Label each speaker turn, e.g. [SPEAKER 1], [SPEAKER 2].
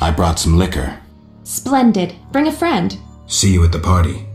[SPEAKER 1] I brought some liquor.
[SPEAKER 2] Splendid. Bring a friend.
[SPEAKER 1] See you at the party.